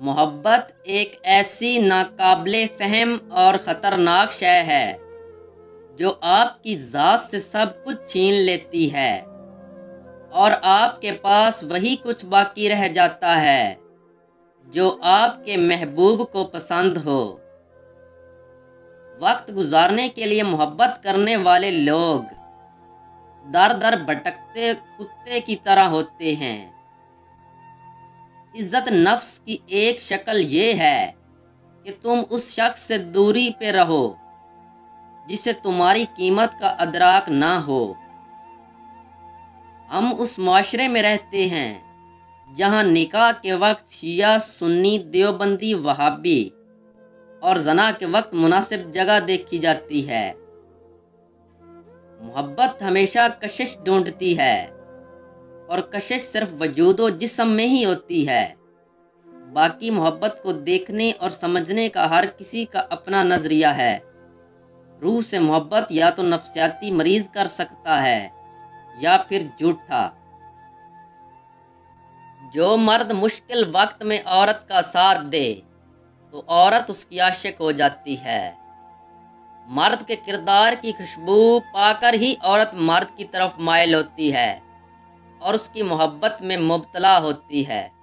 मोहब्बत एक ऐसी नाकाबले फ़हम और ख़तरनाक शय है, जो आपकी ज़ात से सब कुछ छीन लेती है और आपके पास वही कुछ बाकी रह जाता है, जो आपके महबूब को पसंद हो। वक्त गुजारने के लिए मोहब्बत करने वाले लोग दर दर भटकते कुत्ते की तरह होते हैं। इज़्ज़त नफ्स की एक शक्ल ये है कि तुम उस शख्स से दूरी पे रहो, जिसे तुम्हारी कीमत का अदराक ना हो। हम उस माशरे में रहते हैं, जहाँ निकाह के वक्त शिया, सुन्नी, देवबंदी, वहाबी और जना के वक्त मुनासिब जगह देखी जाती है। मोहब्बत हमेशा कशिश ढूंढती है। और कशिश सिर्फ़ वजूद, जिसम में ही होती है। बाकी मोहब्बत को देखने और समझने का हर किसी का अपना नज़रिया है। रूह से मोहब्बत या तो नफसियाती मरीज़ कर सकता है, या फिर झूठा जो मर्द मुश्किल वक्त में औरत का साथ दे तो औरत उसकी आशिक हो जाती है। मर्द के किरदार की खुशबू पाकर ही औरत मर्द की तरफ़ मायल होती है। और उसकी मोहब्बत में मुबतला होती है।